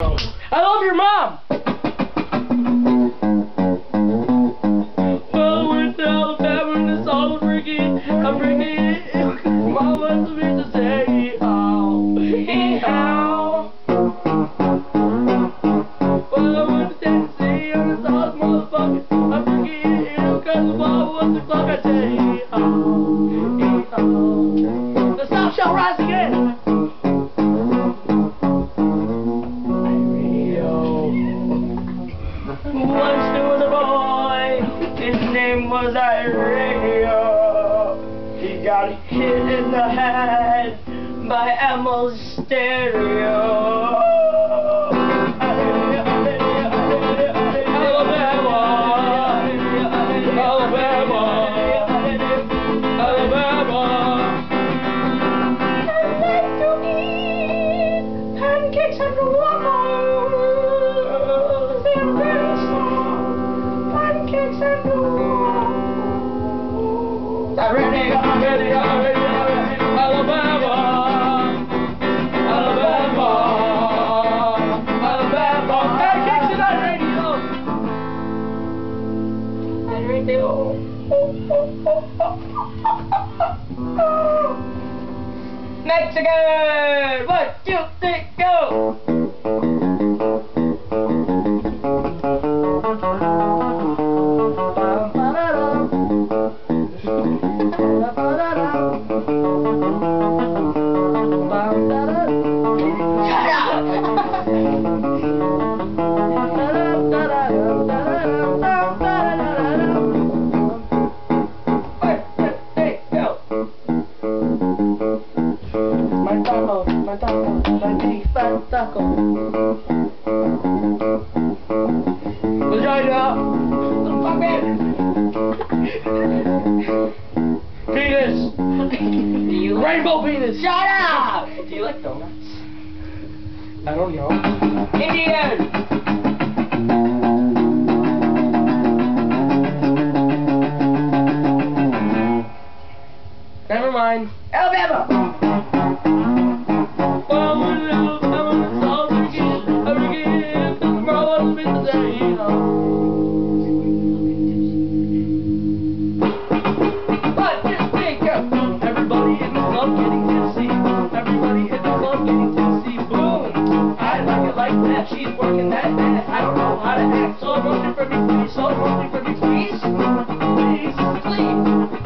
I love your mom! Oh, well, all freaking, I'm freaking, mom wants me to say, oh, hee-haw. Well, I to all motherfucking, I'm freaking, cause mom wants fuck, I say, hee-haw. The shall rise was Irene. He got hit in the head by Emil's stereo. Pancakes and waffles. They're very soft. Pancakes and waffles. Mexican! One, two, three, go! Big fat taco. Vagina! Penis! Do you like, Rainbow penis! Shut up! Do you like donuts? I don't know. Indian! Never mind. Alabama! Like that. She's working that fast. I don't know how to act. So motion for me, please. So motion for me, please. Please, please.